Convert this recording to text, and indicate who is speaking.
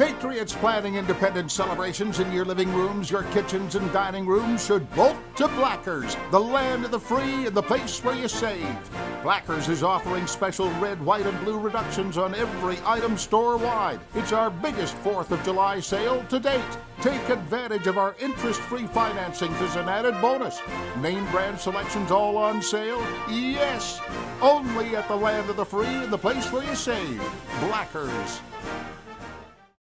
Speaker 1: Patriots planning independence celebrations in your living rooms, your kitchens, and dining rooms should bolt to Blackers, the land of the free and the place where you save. Blackers is offering special red, white, and blue reductions on every item store wide. It's our biggest 4th of July sale to date. Take advantage of our interest free financing as an added bonus. Name brand selections all on sale? Yes! Only at the land of the free and the place where you save. Blackers.